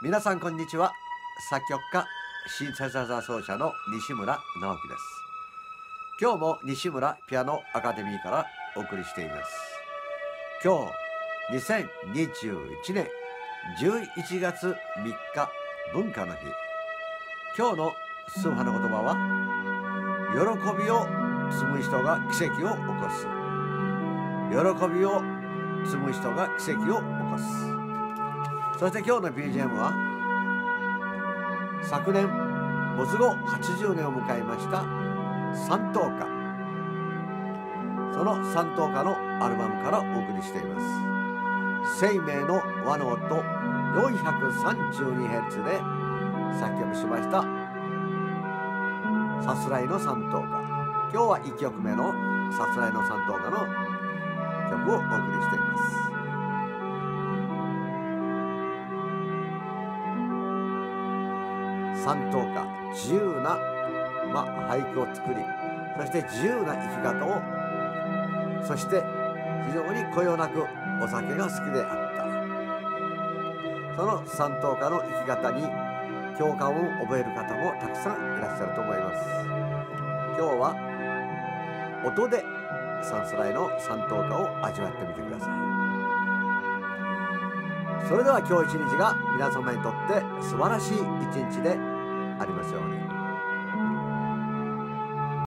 皆さんこんにちは。作曲家シンセサザー奏者の西村直樹です。今日も西村ピアノアカデミーからお送りしています。今日2021年11月3日文化の日。今日のスーファの言葉は喜びを積む人が奇跡を起こす。喜びを積む人が奇跡を起こす。そして今日の BGM は昨年没後80年を迎えました三等歌。その三等歌のアルバムからお送りしています。生命の和の音 432Hz で作曲しましたさすらいの三等歌。今日は1曲目のさすらいの三等歌の曲をお送りしています。三等歌自由な、まあ、俳句を作りそして自由な生き方をそして非常にこよなくお酒が好きであった。その三等歌の生き方に共感を覚える方もたくさんいらっしゃると思います。今日は音でサンスライの三等歌を味わってみてください。それでは今日一日が皆様にとって素晴らしい一日でありますように。